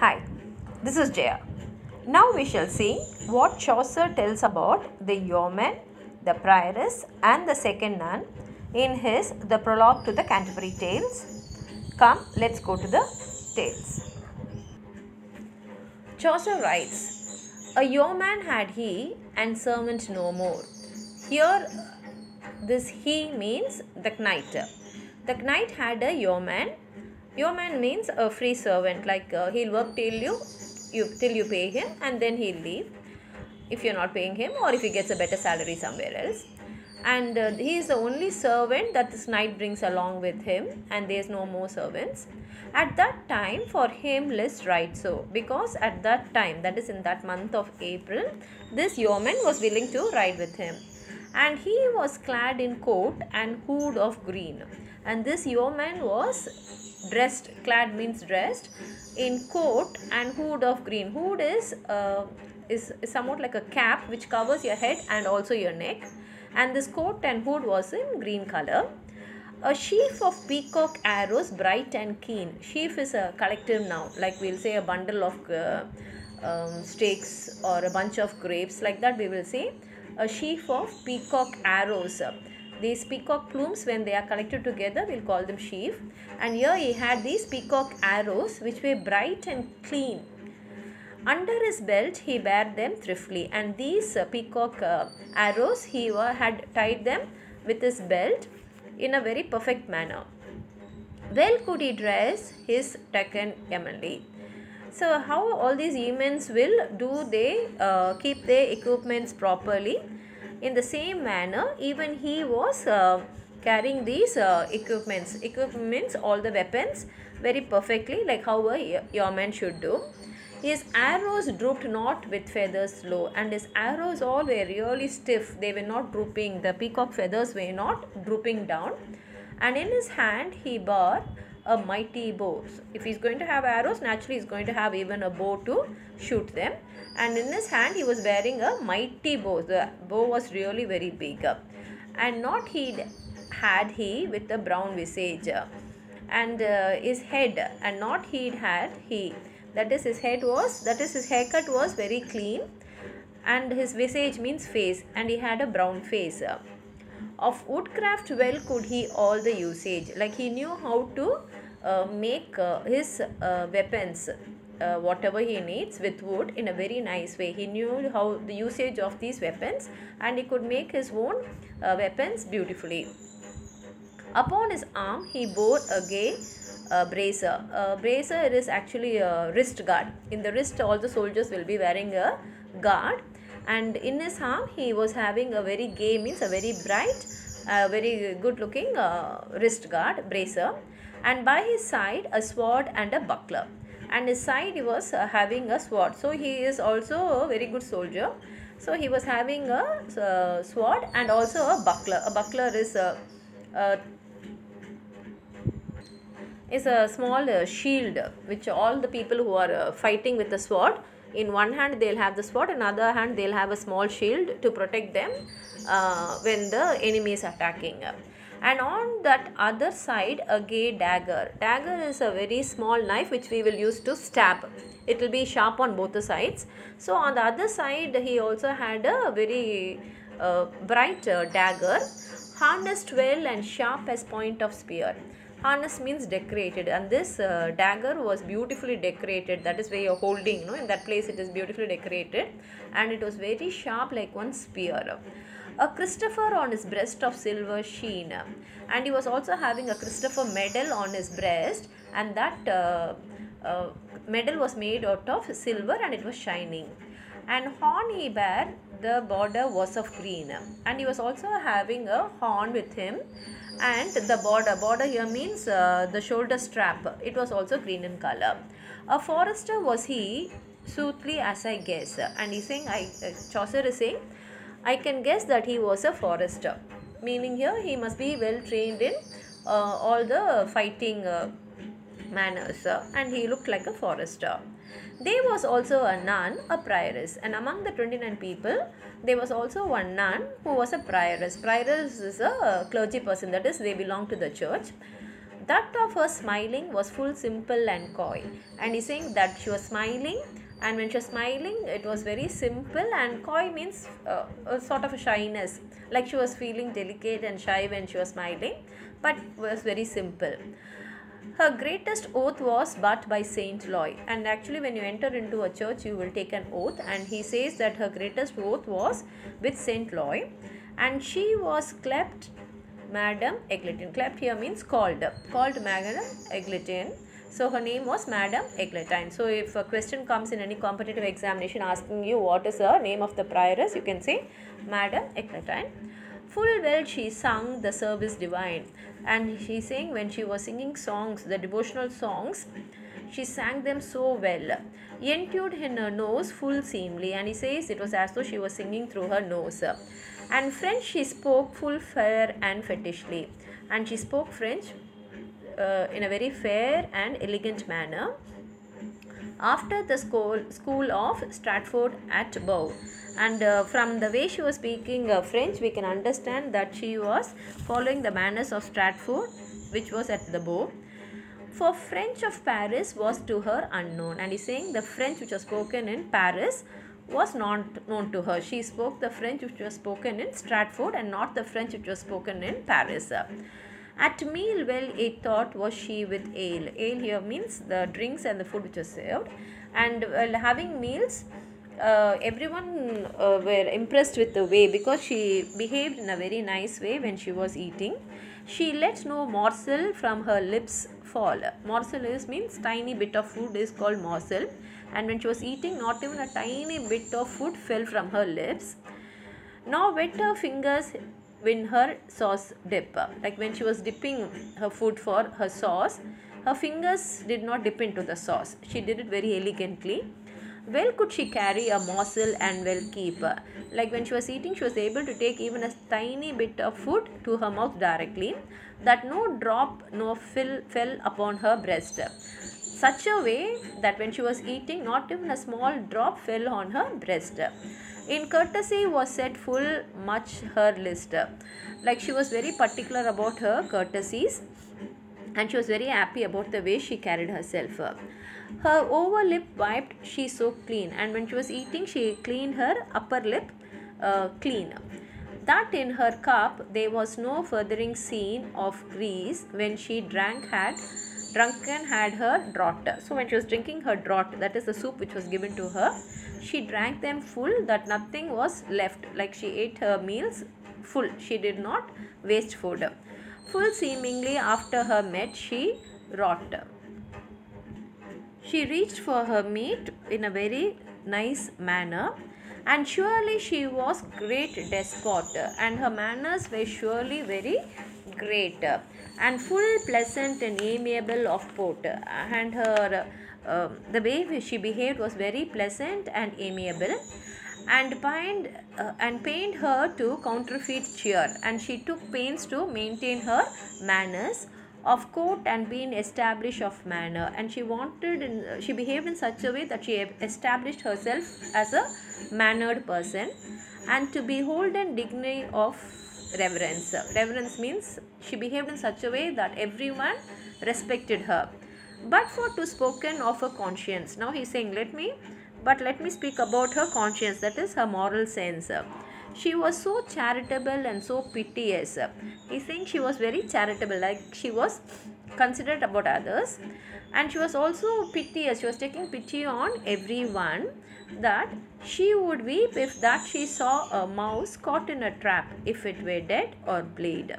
Hi, this is Jaya. Now we shall see what Chaucer tells about the yeoman, the prioress, and the second nun in his The Prologue to the Canterbury Tales. Come, let's go to the tales. Chaucer writes, A yeoman had he, and servant no more. Here, this he means the knight. The knight had a yeoman. Yeoman means a free servant, like uh, he'll work till you, you till you pay him, and then he'll leave. If you're not paying him, or if he gets a better salary somewhere else. And uh, he is the only servant that this knight brings along with him, and there's no more servants. At that time, for him, let's write so because at that time, that is in that month of April, this yeoman was willing to ride with him and he was clad in coat and hood of green and this yeoman was dressed clad means dressed in coat and hood of green. Hood is uh, is, somewhat like a cap which covers your head and also your neck. And this coat and hood was in green color. A sheaf of peacock arrows bright and keen. Sheaf is a collective noun like we'll say a bundle of uh, um, stakes or a bunch of grapes. Like that we will say a sheaf of peacock arrows. These peacock plumes, when they are collected together, we'll call them sheaf. And here he had these peacock arrows, which were bright and clean. Under his belt, he bare them thriftily, and these uh, peacock uh, arrows, he uh, had tied them with his belt in a very perfect manner. Well could he dress his taken Emily. So, how all these humans will do they uh, keep their equipments properly? In the same manner, even he was uh, carrying these uh, equipments, equipments, all the weapons very perfectly, like how a yeoman should do. His arrows drooped not with feathers low, and his arrows all were really stiff. They were not drooping. The peacock feathers were not drooping down. And in his hand, he bore a mighty bow. So if he's going to have arrows, naturally he's going to have even a bow to shoot them. And in his hand, he was wearing a mighty bow. The bow was really very big. And not he had he with a brown visage, and uh, his head, and not he had he. That is his head was. That is his haircut was very clean, and his visage means face, and he had a brown face of woodcraft well could he all the usage? Like he knew how to uh, make uh, his uh, weapons uh, whatever he needs with wood in a very nice way. He knew how the usage of these weapons and he could make his own uh, weapons beautifully. Upon his arm he bore a gay uh, bracer. Uh, bracer is actually a wrist guard. In the wrist all the soldiers will be wearing a guard and in his arm he was having a very gay means a very bright uh, very good looking uh, wrist guard bracer. And by his side a sword and a buckler. And his side he was uh, having a sword. So he is also a very good soldier. So he was having a uh, sword and also a buckler. A buckler is a, a is a small uh, shield which all the people who are uh, fighting with the sword in one hand they'll have the sword in other hand they'll have a small shield to protect them uh, when the enemy is attacking. And on that other side a gay dagger. Dagger is a very small knife which we will use to stab. It will be sharp on both the sides. So on the other side he also had a very uh, bright uh, dagger harnessed well and sharp as point of spear harness means decorated. And this uh, dagger was beautifully decorated. That is where you're holding you know in that place it is beautifully decorated. And it was very sharp like one spear. A Christopher on his breast of silver sheen. And he was also having a Christopher medal on his breast. And that uh, uh, medal was made out of silver and it was shining and horn he bare the border was of green. And he was also having a horn with him. And the border border here means uh, the shoulder strap. It was also green in color. A forester was he soothly as i guess. And he's saying i uh, chaucer is saying i can guess that he was a forester. Meaning here he must be well trained in uh, all the fighting uh, manners. And he looked like a forester there was also a nun, a prioress, and among the 29 people, there was also one nun who was a prioress. Prioress is a clergy person, that is, they belong to the church. That of her smiling was full simple and coy. And he's saying that she was smiling and when she was smiling it was very simple and coy means uh, a sort of a shyness like she was feeling delicate and shy when she was smiling but was very simple her greatest oath was but by saint loy and actually when you enter into a church you will take an oath. And he says that her greatest oath was with saint loy and she was clept madam eglantine clept here means called. Called madam eglantine so her name was Madam Eglantine. So if a question comes in any competitive examination asking you what is the name of the prioress, you can say Madam Eglantine. Full well she sung the service divine. And she's saying when she was singing songs, the devotional songs, she sang them so well. Entued in her nose full seemly. And he says it was as though she was singing through her nose. And French she spoke full fair and fetishly. And she spoke French uh, in a very fair and elegant manner after the school, school of Stratford at Bow. And uh, from the way she was speaking uh, French, we can understand that she was following the manners of Stratford, which was at the Bow. For French of Paris was to her unknown, and he's saying the French which was spoken in Paris was not known to her. She spoke the French which was spoken in Stratford and not the French which was spoken in Paris. At meal well it thought was she with ale. Ale here means the drinks and the food which was served. And while having meals, uh, everyone uh, were impressed with the way because she behaved in a very nice way when she was eating. She let no morsel from her lips fall. Morsel is means tiny bit of food is called morsel. And when she was eating, not even a tiny bit of food fell from her lips. Now wet her fingers in her sauce dip. Like when she was dipping her food for her sauce, her fingers did not dip into the sauce. She did it very elegantly. Well could she carry a morsel and well keep. Like when she was eating, she was able to take even a tiny bit of food to her mouth directly, that no drop no fill fell upon her breast. Such a way that when she was eating, not even a small drop fell on her breast. In courtesy was set full much her list. Like she was very particular about her courtesies and she was very happy about the way she carried herself. Her over lip wiped she so clean and when she was eating she cleaned her upper lip uh, clean. That in her cup there was no furthering scene of grease when she drank had drunken had her draught. So when she was drinking her draught, that is the soup which was given to her, she drank them full that nothing was left. Like she ate her meals full. She did not waste food. Full seemingly after her met she wrought. She reached for her meat in a very nice manner and surely she was great despot and her manners were surely very great. And full pleasant and amiable of port. And her uh, the way she behaved was very pleasant and amiable. And pained uh, and pained her to counterfeit cheer. And she took pains to maintain her manners of court and being established of manner. And she wanted in, uh, she behaved in such a way that she established herself as a mannered person. And to behold and dignity of reverence. Reverence means she behaved in such a way that everyone respected her. But for to spoken of her conscience. Now he's saying let me but let me speak about her conscience that is her moral sense. She was so charitable and so piteous. He's saying she was very charitable like she was considerate about others. And she was also piteous. She was taking pity on everyone that she would weep if that she saw a mouse caught in a trap if it were dead or bleed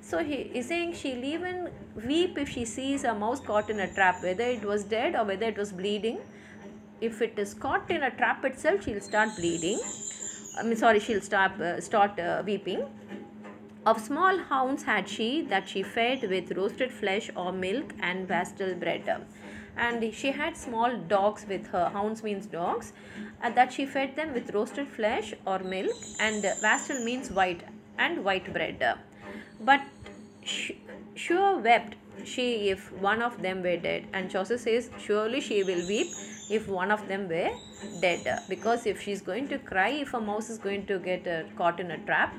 so he is saying she'll even weep if she sees a mouse caught in a trap whether it was dead or whether it was bleeding if it is caught in a trap itself she'll start bleeding I mean, sorry, she'll start, uh, start uh, weeping. Of small hounds had she that she fed with roasted flesh or milk and wastel bread. And she had small dogs with her, hounds means dogs, and that she fed them with roasted flesh or milk and wastel means white and white bread. But sure wept she if one of them were dead. And Chaucer says, surely she will weep if one of them were dead because if she's going to cry if a mouse is going to get uh, caught in a trap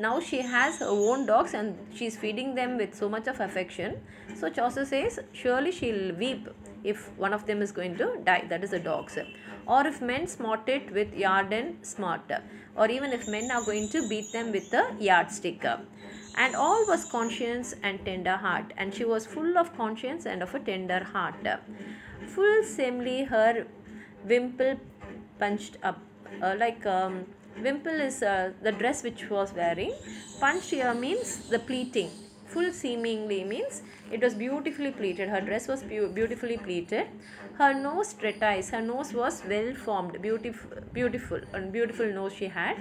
now she has her own dogs and she's feeding them with so much of affection So Chaucer says, surely she'll weep if one of them is going to die. That is the dogs. Or if men smart it with yard and smart. Or even if men are going to beat them with a yardstick. And all was conscience and tender heart. And she was full of conscience and of a tender heart. Full semely her wimple punched up. Uh, like um, wimple is uh, the dress which was wearing. Punched here means the pleating full seemingly means it was beautifully pleated. Her dress was beautifully pleated. Her nose treatise her nose was well formed beautiful beautiful and beautiful nose she had.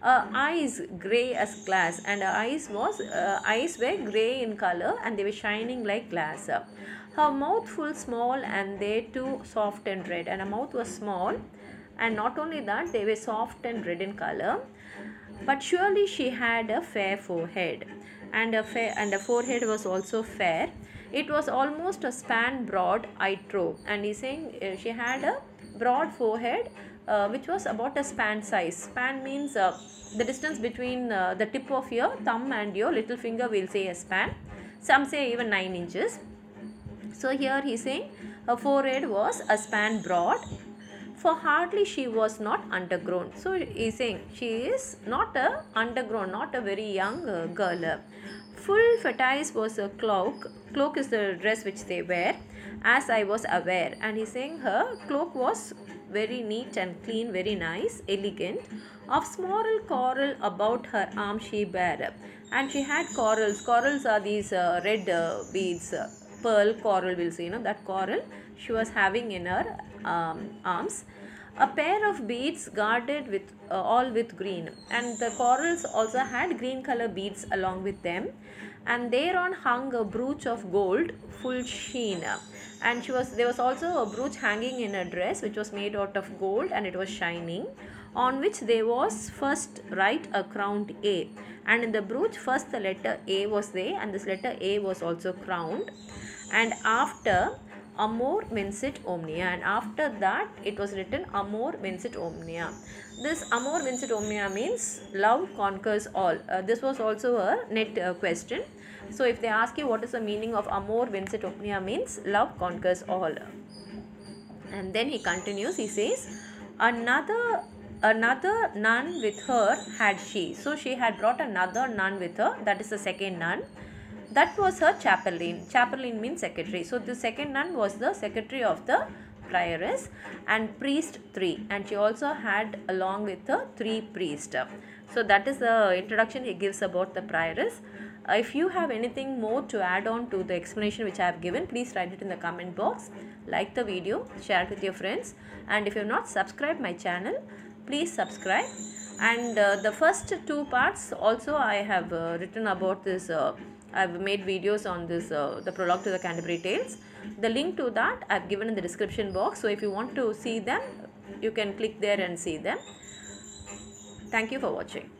Uh, eyes gray as glass and her eyes was uh, eyes were gray in color and they were shining like glass. Her mouth full small and they too soft and red and her mouth was small. And not only that they were soft and red in color but surely she had a fair forehead. And a fair and the forehead was also fair. It was almost a span broad i trow and he's saying uh, she had a broad forehead uh, which was about a span size. Span means uh, the distance between uh, the tip of your thumb and your little finger we'll say a span. Some say even 9 inches. So here he's saying her forehead was a span broad for hardly she was not undergrown. So he's saying she is not a undergrown, not a very young uh, girl. Full fetis was a cloak. Cloak is the dress which they wear, as I was aware. And he's saying her cloak was very neat and clean, very nice, elegant. Of small coral about her arm she bare. And she had corals. Corals are these uh, red uh, beads. Uh, pearl coral we'll say you know that coral she was having in her um, arms. A pair of beads guarded with uh, all with green. And the corals also had green color beads along with them. And thereon hung a brooch of gold full sheen. And she was there was also a brooch hanging in a dress which was made out of gold and it was shining on which there was first write a crowned A. And in the brooch first the letter A was there and this letter A was also crowned. And after amor vincit omnia. And after that it was written amor vincit omnia. This amor vincit omnia means love conquers all. Uh, this was also a net uh, question. So if they ask you what is the meaning of amor vincit omnia means love conquers all. And then he continues he says another another nun with her had she so she had brought another nun with her that is the second nun that was her chaplain. Chaplain means secretary. So the second nun was the secretary of the prioress and priest three and she also had along with her three priest. So that is the introduction he gives about the prioress. Uh, if you have anything more to add on to the explanation which I have given, please write it in the comment box. Like the video, share it with your friends and if you have not subscribed my channel, please subscribe. And uh, the first two parts also I have uh, written about this uh, I've made videos on this, uh, the prologue to the Canterbury Tales. The link to that I've given in the description box. So if you want to see them, you can click there and see them. Thank you for watching.